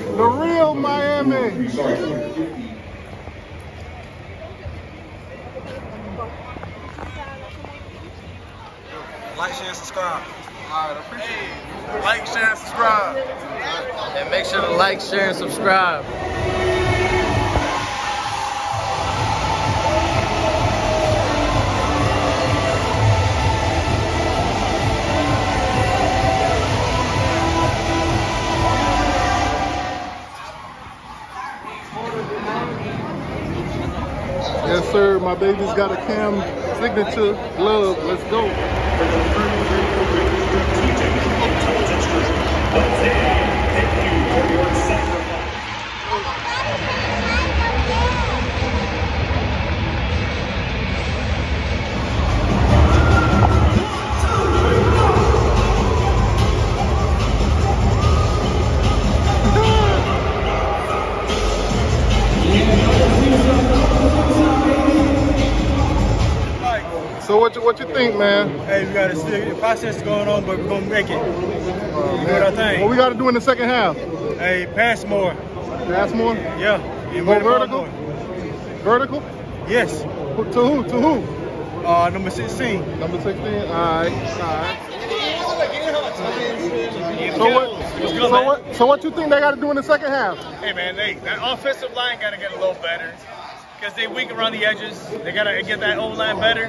The real Miami. Like, share, subscribe. All right, appreciate it. Like, share, and subscribe. And make sure to like, share, and subscribe. My baby's got a cam signature glove. Let's go. What you what you think, man? Hey, we got a still, the process is going on, but we're gonna make it. Oh, do our thing. What we got to do in the second half? Hey, pass more. Pass more? Yeah. You Go win the ball vertical? Vertical? Yes. To who? To who? Uh, number 16. Number 16? All right. All right. So what, so what, so what you think they got to do in the second half? Hey man, they that offensive line got to get a little better because they weak around the edges. They got to get that O line better,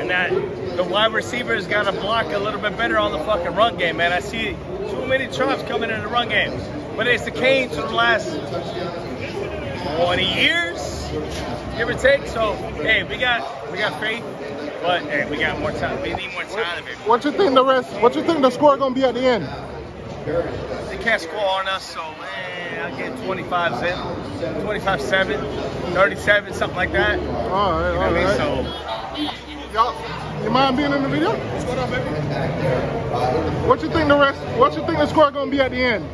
and that the wide receivers got to block a little bit better on the fucking run game, man. I see too many chops coming in the run game, but it's the Canes for the last 20 years, give or take. So hey, we got we got faith, but hey, we got more time. We need more time. Baby. What you think the rest? What you think the score gonna be at the end? They can't score on us, so man, I get 25 7, 25 7, 37, something like that. You know All right, I mean? So, Y'all, you mind being in the video? what's going on, baby? What you think the rest? What you think the score gonna be at the end?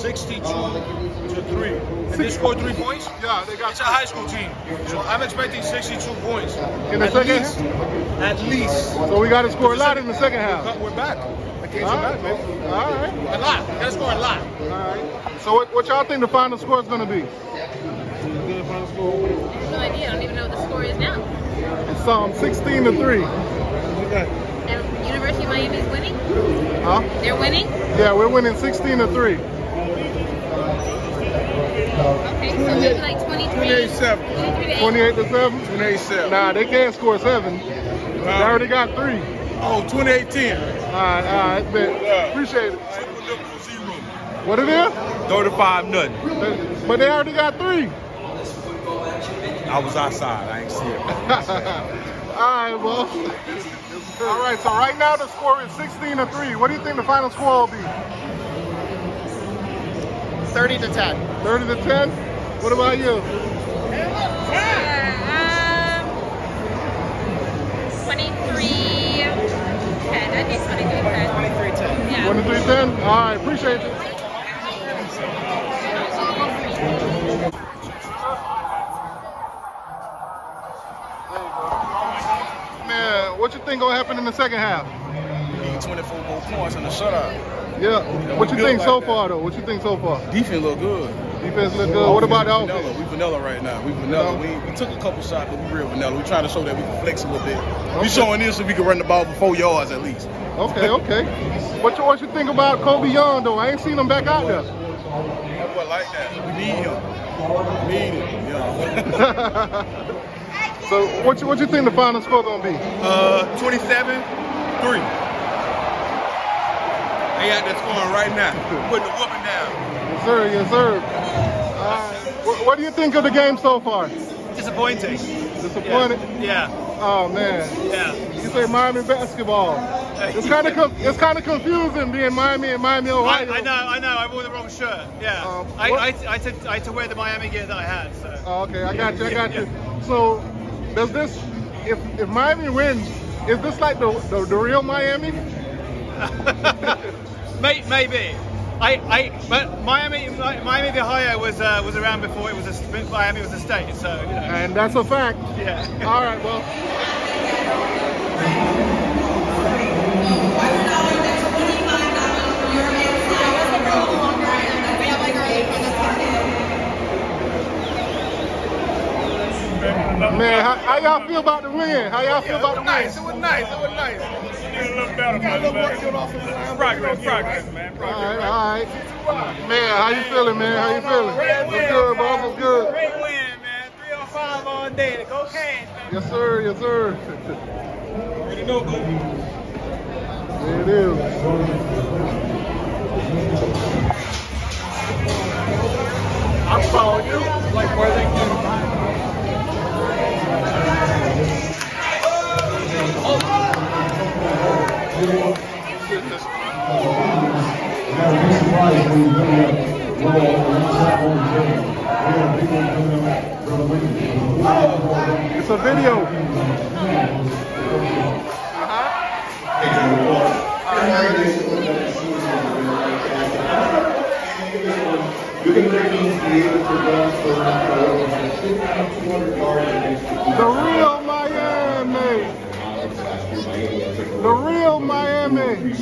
62 to 3. And they scored three points? Yeah, they got It's a high school team. So I'm expecting 62 points. In the at second least. At least. So we got to score a lot in the second half. We're back. The Canes All are right, back, baby. all right, A lot. Gotta score a lot. all right. So what, what y'all think the final score is gonna be? I have no idea. I don't even know what the score is now. It's um 16 to three. And University of Miami's winning? Huh? They're winning? Yeah, we're winning 16 to three. Okay, so maybe like 23. 28 7. 23 to 8. 28 to seven. 28 7. Nah, they can't score seven. They already got three. Oh, 28 10. All right, all right, bet. Appreciate it. What it is? 35 nothing. But they already got three. I was outside. I ain't see it. All right, well. All right, so right now the score is 16 to 3. What do you think the final score will be? 30 to 10. 30 to 10? What about you? Um, 23 10. I think 23 10. 23 10. Yeah. 23 10? All right, appreciate you. Man, what you think gonna happen in the second half? We need 24 more points in the shutout. Yeah. What you think like so that. far though? What you think so far? Defense look good. Defense look good. What about the vanilla? offense? We vanilla right now. We vanilla. We, we took a couple shots, but we real vanilla. We trying to show that we can flex a little bit. Okay. We showing this so we can run the ball for four yards at least. Okay, okay. What you what you think about Colbie Young though? I ain't seen him back out there. That boy like that. We need him. We need him. Yeah. so what you what you think the final score gonna be? uh, 27, 3. They out there scoring right now. Putting the whooping down. Yes sir, yes sir. Uh, what, what do you think of the game so far? Disappointing. Disappointed? Yeah. Oh man. Yeah. You say Miami basketball. It's kind of com- it's kind of confusing being Miami and Miami, I, Ohio. I know, I know. I wore the wrong shirt. Yeah. Um, I, I, I, had to, I had to wear the Miami gear that I had. So. Oh, okay, I got you, I got you. So, does this, if if Miami wins, is this like the the, the real Miami? May, maybe. I, I, but Miami, Miami, Ohio was uh, was around before it was a Miami was a state. So you know. And that's a fact. Yeah. All right, well. Man, how, how y'all feel about the win? How y'all feel yeah, about the nice. win? It was nice. It was nice. It was better. Got a little better. man. progress, progress, man. All right, all right. Man, how you feeling, man? How you feeling? Great win, good, boss. What's good? Great win, man. 305 all day. Go Canes, man. Yes, sir. Yes, sir. Ready to go, There it is. It's a video. The real Miami. The real Miami.